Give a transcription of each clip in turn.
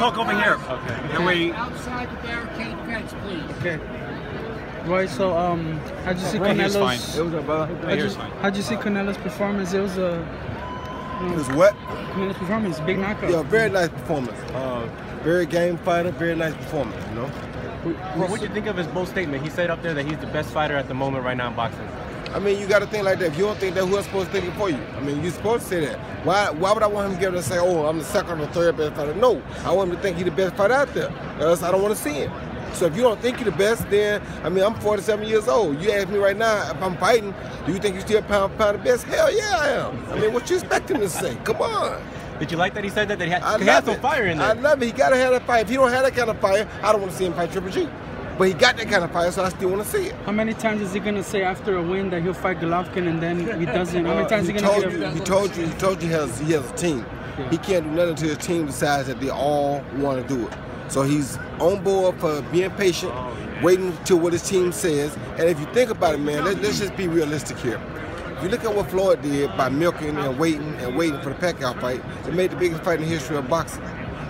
talk over here. Okay. That way, Outside the barricade fence, please. Okay. Right, so um, how'd you see Right here's fine. Canelo's? It was a brother. right How'd you, fine. how'd you see Canelo's performance? It was a It was what? Canelo's performance, big knockout. Yeah, very nice performance. Uh, very game fighter, very nice performance. You know. Bro, what do you think of his bold statement? He said up there that he's the best fighter at the moment right now in boxing. I mean, you got to think like that. If you don't think that, who else supposed to think it for you? I mean, you're supposed to say that. Why? Why would I want him to get and say, "Oh, I'm the second or third best fighter"? No, I want him to think he's the best fighter out there. Else, I don't want to see him. So if you don't think you're the best, then I mean, I'm 47 years old. You ask me right now if I'm fighting, do you think you're still pound pound the best? Hell yeah, I am. I mean, what you expect him to say? Come on. Did you like that he said that? That he had, he had some it. fire in there. I love it. He gotta have that fire. If he don't have that kind of fire, I don't want to see him fight Triple G. But he got that kind of fire, so I still want to see it. How many times is he gonna say after a win that he'll fight Golovkin and then he doesn't? How many times he is he gonna told you, he told you, he told you he has, he has a team. He can't do nothing until his team decides that they all want to do it. So he's on board for being patient, waiting till what his team says. And if you think about it, man, let, let's just be realistic here. If you look at what Floyd did by milking and waiting and waiting for the Pacquiao fight, it made the biggest fight in the history of boxing.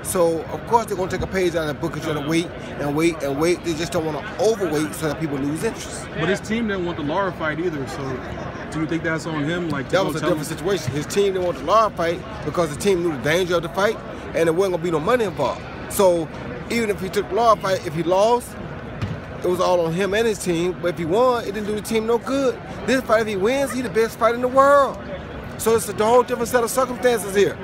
So of course they're gonna take a page out of the book and try to wait and wait and wait. They just don't want to overweight so that people lose interest. But his team didn't want the Lara fight either. So, do you think that's on him? Like That was a different him- situation. His team didn't want the law fight because the team knew the danger of the fight and there wasn't gonna be no money involved. So even if he took the law fight, if he lost, it was all on him and his team. But if he won, it didn't do the team no good. This fight, if he wins, he's the best fight in the world. So it's a whole different set of circumstances here.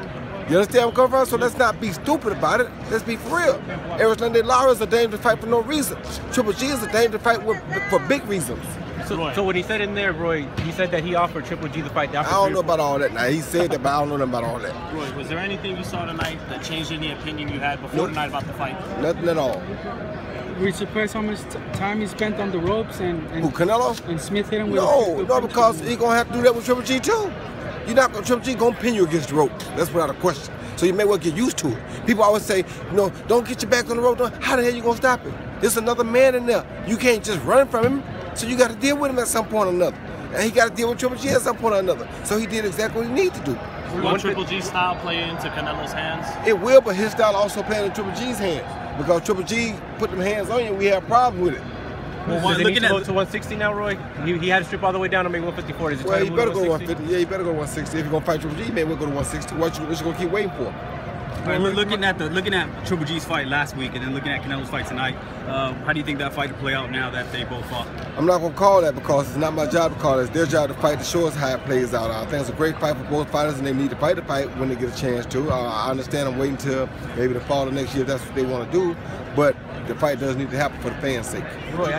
You understand where I'm coming from? So let's not be stupid about it. Let's be for real. Erislandy Lara is a dangerous fight for no reason. Triple G is a dangerous fight with, for big reasons. So, so when he said in there, Roy, he said that he offered Triple G the fight. I don't know about all that now. He said that, but I don't know about all that. Roy, was there anything you saw tonight that changed any opinion you had before Nope. tonight about the fight? Nothing at all. were you surprised how much t- time he spent on the ropes and and, Who, Canelo? and Smith hit him with No, few no, because he gonna have to do that with Triple G too. You're not gonna Triple G gonna pin you against the rope. That's without a question. So you may well get used to it. People always say, you know, don't get your back on the rope. How the hell you gonna stop it? There's another man in there. You can't just run from him. So you got to deal with him at some point or another. And he got to deal with Triple G at some point or another. So he did exactly what he needed to do. Will Triple G style play into Canelo's hands? It will, but his style also playing in Triple G's hands. Because Triple G put them hands on you, we have a problem with it. Well, one- Does he need looking to at go to 160 now, Roy? He, he had to strip all the way down to make 154. Is he Well, trying he to better go 160? 150. Yeah, he better go 160. If you're gonna fight Triple G, he may well go to 160. What you, what you gonna keep waiting for? Well, look- looking at the looking at Triple G's fight last week and then looking at Canelo's fight tonight, uh, how do you think that fight will play out now that they both fought? I'm not gonna call that because it's not my job to call it. It's their job to fight to show us how it plays out. I think it's a great fight for both fighters, and they need to fight the fight when they get a chance to. Uh, I understand I'm waiting till maybe the fall of next year if that's what they want to do, but the fight does need to happen for the fans' sake. Roy,